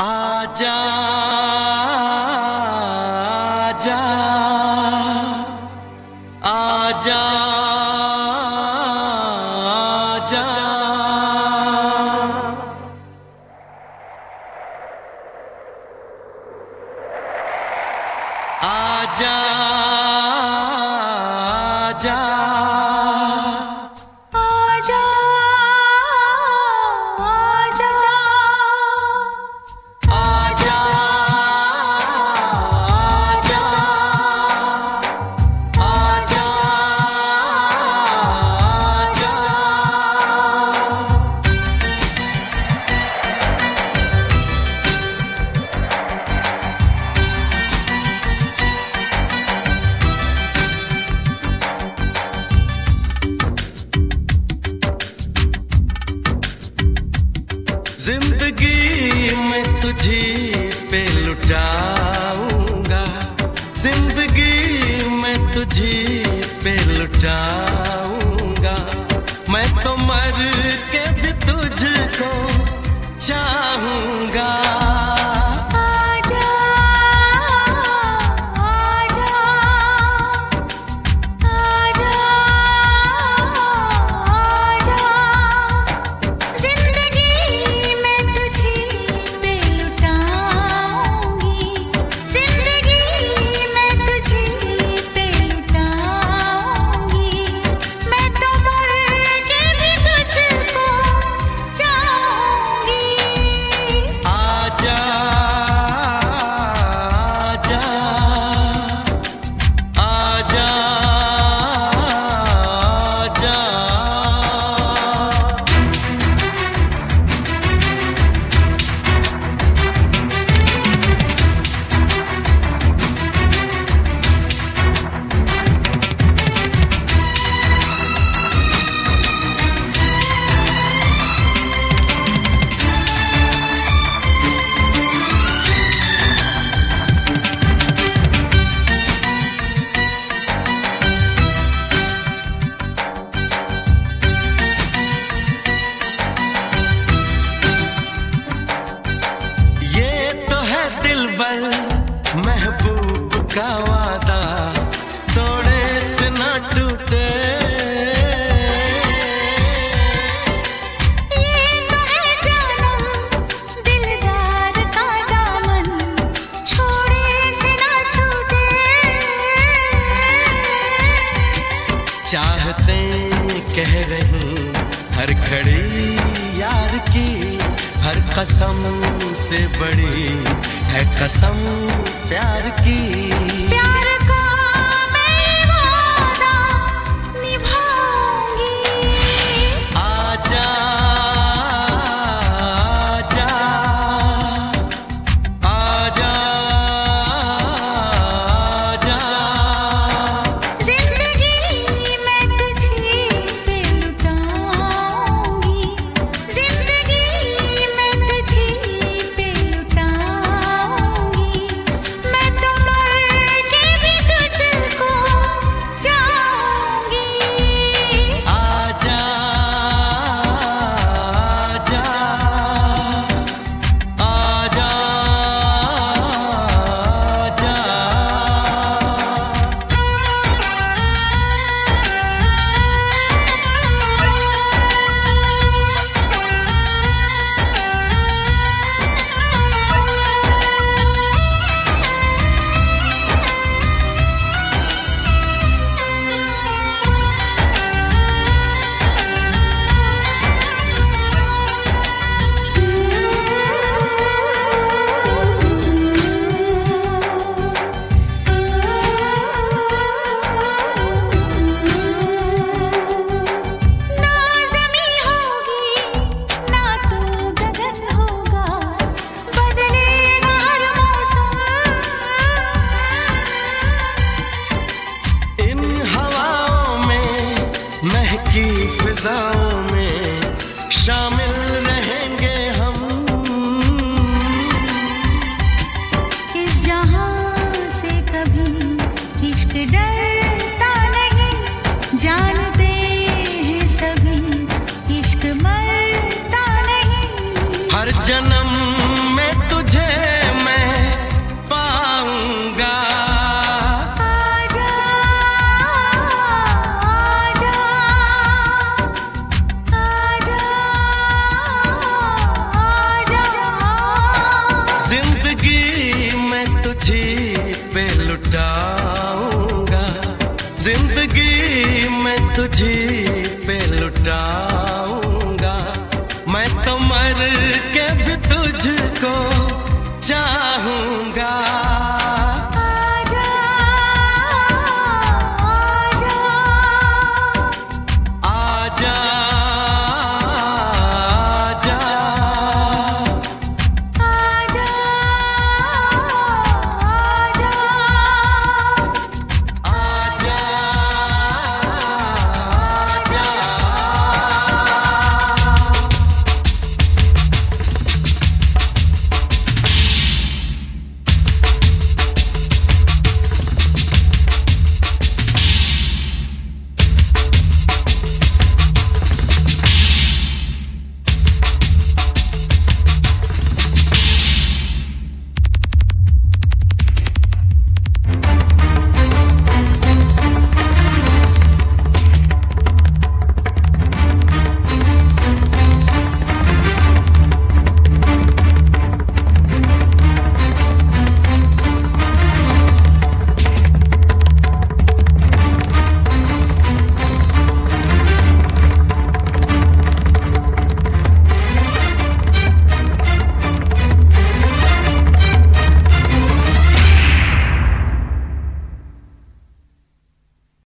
आजा आजा आजा आजा आजा ज़िंदगी में तुझी पे लुटाऊँगा। ज़िंदगी में तुझी पे लुटाऊँगा। मैं तो मर के भी तुझको चाहूँगा। हर खड़े यार की हर कसम से बड़ी है कसम प्यार की। charming तुझी पे लुटाऊँगा